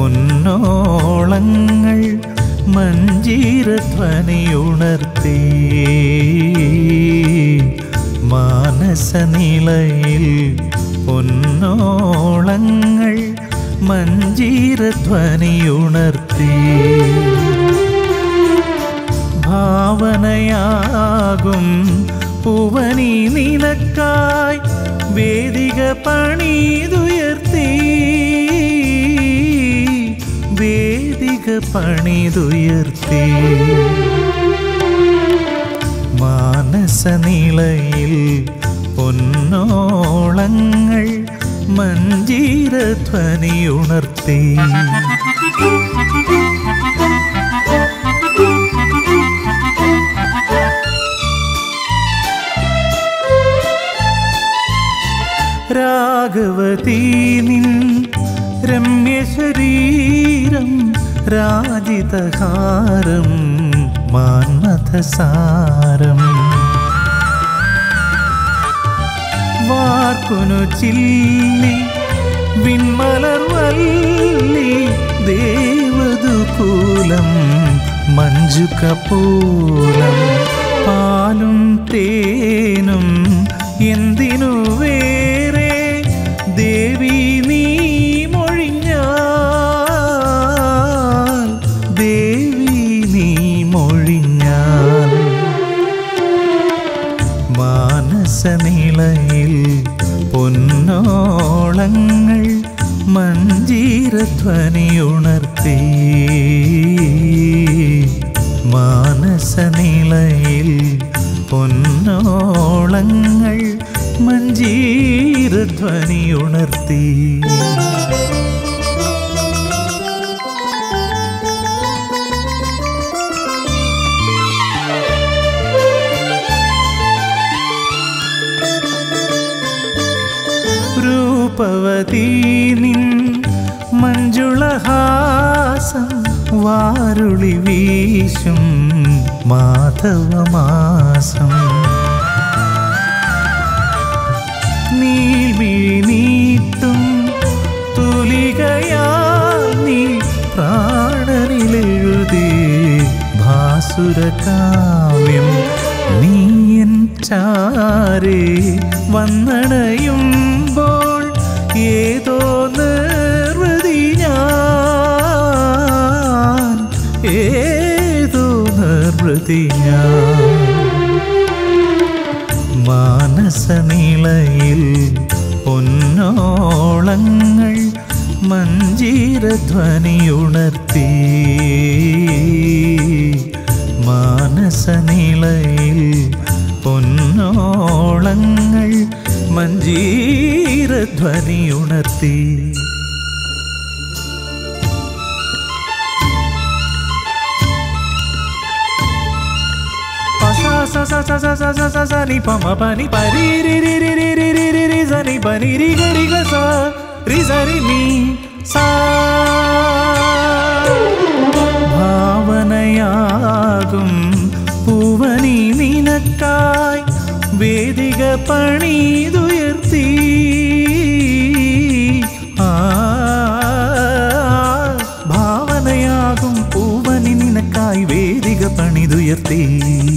പൊന്നോളങ്ങൾ മഞ്ജീരധ്വനിയുണർത്തി. മാനസനിലയിൽ പൊന്നോളങ്ങൾ മഞ്ജീരധ്വനിയുണർത്തി. ഭാവനയാകും പൂവനി നിനക്കായി വേദിക പണിതുയർത്തി. പണിതുയർത്തി. മാനസനിളയിൽ പൊന്നോളങ്ങൾ മഞ്ജീരധ്വനിയുണർത്തി. രാഘവതീ നിൻ രമ്യശരീരം രാജിതഹാരം മാന്മഥസാരം വാർക്കുനു ചില്ലി വിൺമലർവല്ലി ദേവദുകൂലം മഞ്ജുകപൂലം പാലും തേനും എന്തിനു വേറെ മാനസനിളയിൽ പൊന്നോളങ്ങൾ മഞ്ജീരധ്വനിയുണർത്തി. മാനസനിളയിൽ പൊന്നോളങ്ങൾ മഞ്ജീരധ്വനിയുണർത്തി. രൂപവതീ നിൻ മഞ്ജുളഹാസം വാരുളി വീശും മാധവമാസം. നീൽമിഴി നീട്ടും തുലികയാ നീ പ്രാണനിലെഴുതി ഭാസുരകാവ്യം. നീയൻ ചാരേ വന്നണയുമ്പോൾ ഞാൻ മാനസനിളയിൽ പൊന്നോളങ്ങൾ മഞ്ജീരധ്വനിയുണർത്തി. മാനസനിളയിൽ പൊന്നോളങ്ങൾ മഞ്ജീരധ്വനിയുണർത്തി. సని పమ పని పరి సని పని రి గరి గ స రి సరి ని సా ഭാവനയാകും പൂവനി നിനക്കായി വേദിക പണിതുയർത്തി ഭാവനയാകും പൂവനി നിനക്കായി വേദിക പണിതുയർത്തി